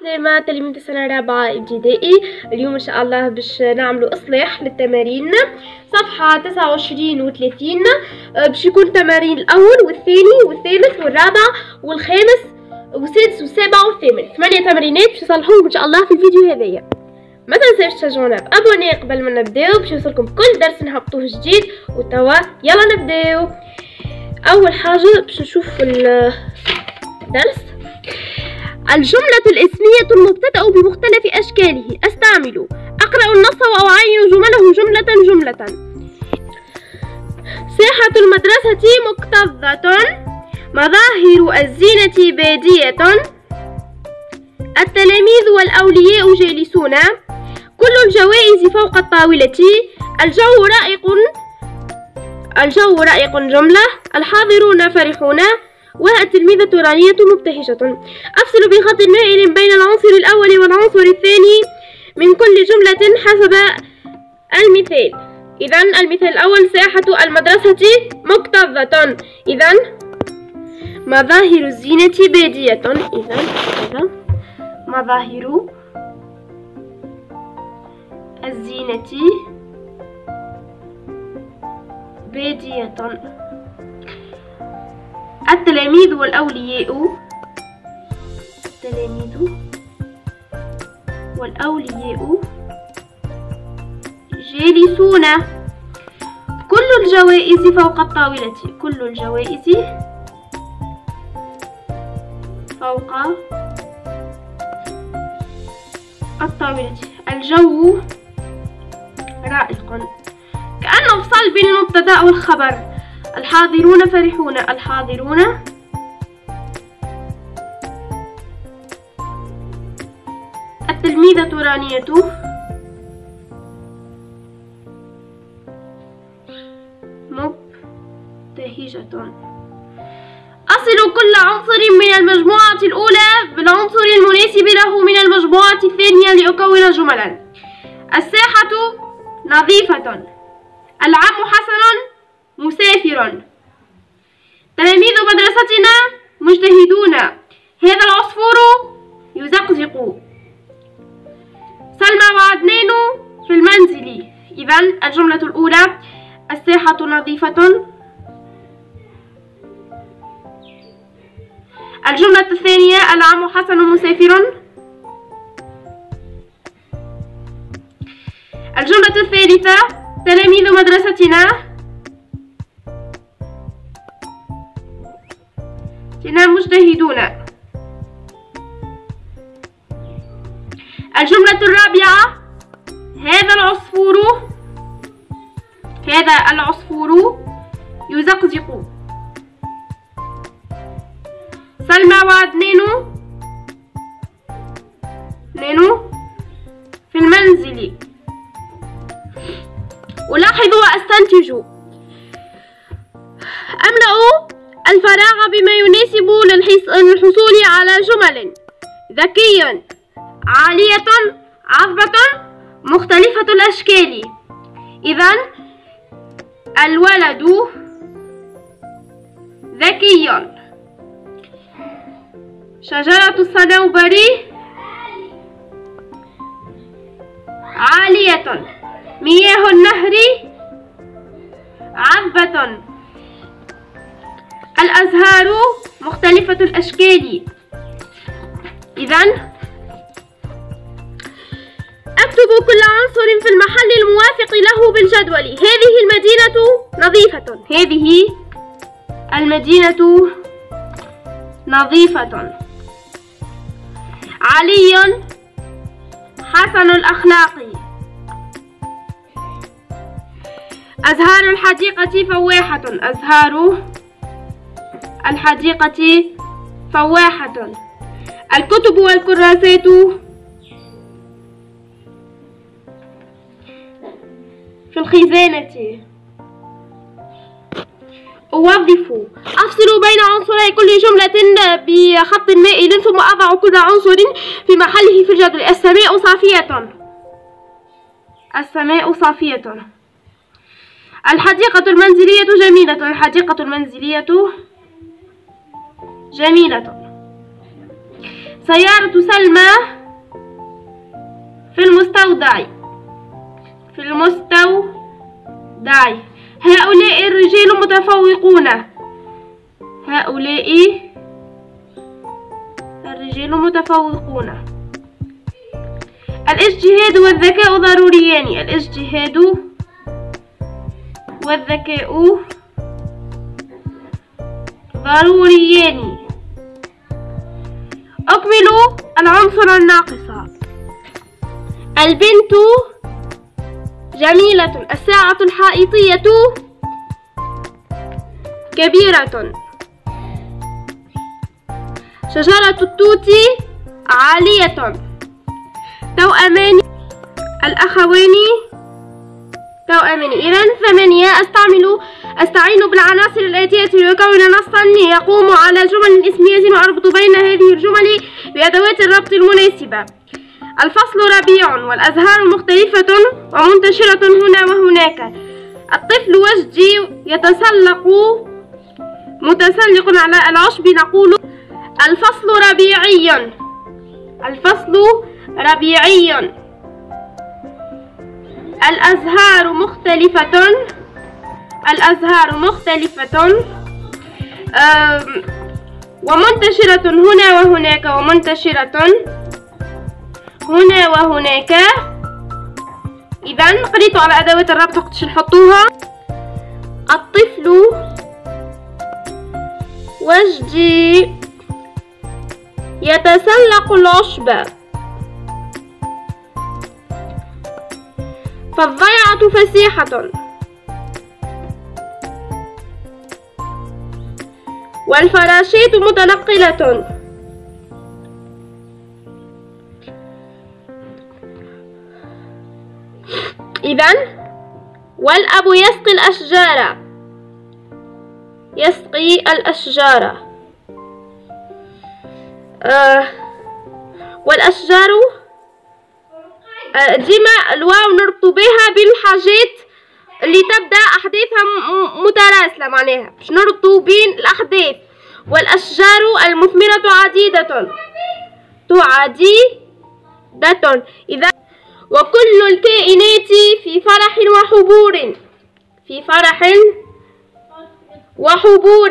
سلامة تلميذ السنة الرابعة ابتدائي. اليوم إن شاء الله باش نعملوا إصلاح للتمارين. صفحة تسعة وعشرين وثلاثين آه، باش يكون التمارين الأول والثاني والثالث والرابع والخامس والسادس والسابع والثامن. ثمانية تمرينات باش نصلحوهم إن شاء الله في الفيديو هذايا. ما تنساوش تشجعونا بأبوني قبل ما نبدأو باش يوصلكم كل درس نهبطوه جديد. وتوا يلا نبدأو. أول حاجة باش نشوف الدرس الجملة الإسمية المبتدأ بمختلف أشكاله. أستعمل. أقرأ النص وأعين جمله جملة جملة. ساحة المدرسة مكتظة. مظاهر الزينة بادية. التلاميذ والأولياء جالسون. كل الجوائز فوق الطاولة. الجو رائق. الجو رائق. جملة. الحاضرون فرحون. والتلميذة رانية مبتهجة. أفصل بخط مائل بين العنصر الأول والعنصر الثاني من كل جملة حسب المثال. إذا المثال الأول ساحة المدرسة مكتظة. إذا مظاهر الزينة بادية. إذا مظاهر الزينة بادية. التلاميذ والأولياء. التلاميذ والأولياء جالسون. كل الجوائز فوق الطاولة. كل الجوائز فوق الطاولة. الجو رائق. كأنه فصل بين المبتدأ والخبر. الحاضرون فرحون الحاضرون. التلميذة رانية مبتهجة. أصل كل عنصر من المجموعة الأولى بالعنصر المناسب له من المجموعة الثانية لأكون جملا. الساحة نظيفة. العام حسن مسافر. تلاميذ مدرستنا مجتهدون. هذا العصفور يزقزق. سلمى وعدنان في المنزل. إذا الجملة الأولى الساحة نظيفة. الجملة الثانية العم حسن مسافر. الجملة الثالثة تلاميذ مدرستنا إننا مجتهدون. الجملة الرابعة هذا العصفور هذا العصفور يزقزق. سلمى وعدنان نينو؟ في المنزل. ألاحظ وأستنتج. أملأ الفراغ بما يناسب للحصول على جمل ذكي عالية عذبة مختلفة الأشكال. إذا الولد ذكي شجرة الصنوبر عالية. مياه النهر عذبة. الأزهار مختلفة الأشكال. إذا أكتب كل عنصر في المحل الموافق له بالجدول. هذه المدينة نظيفة. هذه المدينة نظيفة. علي حسن الأخلاق. أزهار الحديقة فواحة. أزهار الحديقة فواحة. الكتب والكراسات. في الخزانة. أوظف. أفصل بين عنصري كل جملة بخط مائل ثم أضع كل عنصر في محله في الجدول. السماء صافية. السماء صافية. الحديقة المنزلية جميلة. الحديقة المنزلية جميلة. سيارة سلمى المستودع. في المستودع. هؤلاء الرجال متفوقون. هؤلاء الرجال متفوقون. الاجتهاد والذكاء ضروريان. الاجتهاد والذكاء ضروريان. أكمل العنصر الناقص. البنت جميلة الساعة الحائطية كبيرة. شجرة التوت عالية. توأمان الأخوان توأمان إذا ثمانية أستعمل أستعين بالعناصر الآتية ليكون نصا يقوم على جمل اسمية وأربط بين هذه الجمل بأدوات الربط المناسبة. الفصل ربيع والأزهار مختلفة ومنتشرة هنا وهناك. الطفل وجدي يتسلق متسلق على العشب نقول الفصل ربيعي. الفصل ربيعي. الأزهار مختلفة الأزهار مختلفة ومنتشرة هنا وهناك ومنتشرة هنا وهناك. إذا قريت على أدوات الربط وقتش نحطوها الطفل وجدي يتسلق العشب. فالضيعة فسيحة. والفراشيط متنقلة. إذا والأب يسقي الأشجار. يسقي الأشجار. آه والأشجار ديما الواو نربط بها بالحاجات اللي تبدأ أحداثها متراسلة معناها. باش نربطوا بين الأحداث والأشجار المثمرة عديده تعديدة. إذا وكل الكائنات في فرح وحبور. في فرح وحبور.